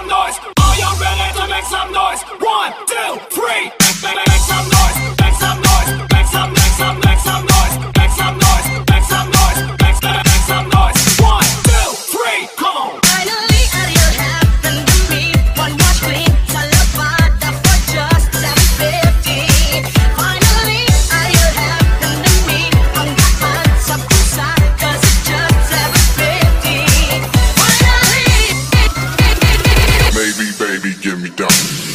some noise. Are you ready to make some noise? done.